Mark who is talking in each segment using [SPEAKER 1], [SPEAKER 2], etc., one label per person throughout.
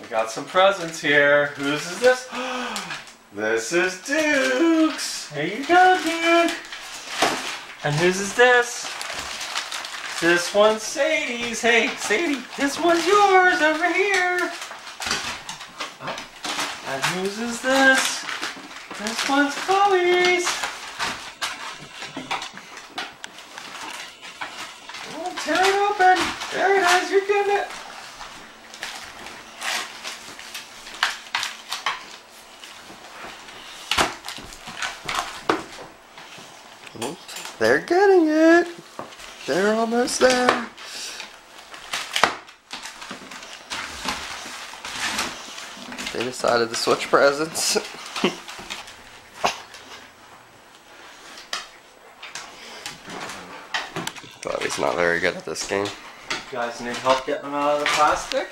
[SPEAKER 1] We got some presents here. Whose is this? this is Duke's. Here you go, Duke. And whose is this? This one's Sadie's. Hey, Sadie, this one's yours over here. Oh, and whose is this? This one's Chloe's. Oh, tear it open. There it is. You're getting it.
[SPEAKER 2] They're getting it. They're almost there. They decided to switch presents. Bobby's not very good at this game.
[SPEAKER 1] You guys need help getting them out of the plastic?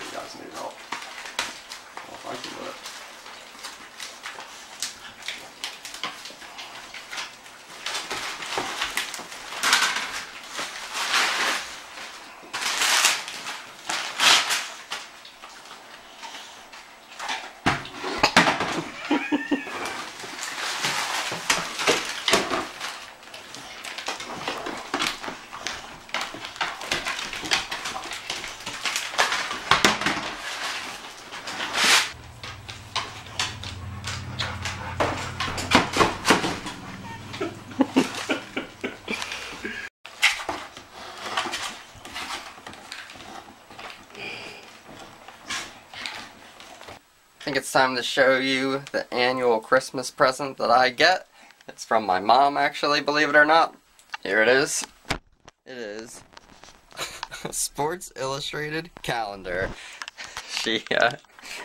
[SPEAKER 1] You guys need help. Well, I can do it.
[SPEAKER 2] I think it's time to show you the annual Christmas present that I get. It's from my mom, actually, believe it or not. Here it is. It is a Sports Illustrated calendar. She, uh,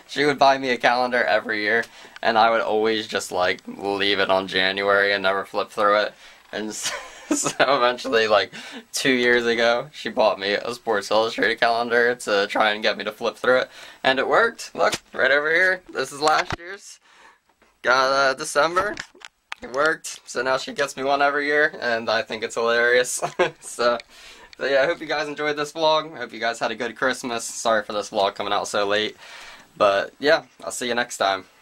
[SPEAKER 2] she would buy me a calendar every year, and I would always just, like, leave it on January and never flip through it. And so eventually, like, two years ago, she bought me a Sports Illustrated calendar to try and get me to flip through it. And it worked. Look, right over here. This is last year's. Got uh, December. It worked. So now she gets me one every year, and I think it's hilarious. so, so yeah, I hope you guys enjoyed this vlog. I hope you guys had a good Christmas. Sorry for this vlog coming out so late. But yeah, I'll see you next time.